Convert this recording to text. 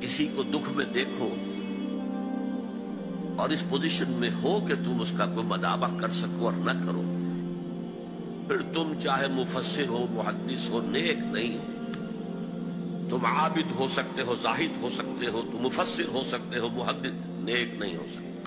किसी को दुख में देखो और इस पोजीशन में हो कि तुम उसका कोई मदावा कर सको और न करो। फिर तुम चाहे मुफसर हो मुहदस हो, नेक नहीं हो। तुम आबिद हो सकते हो, जाहिद हो सकते हो, तुम मुफसर हो सकते हो मुहद नेक नहीं हो सकते।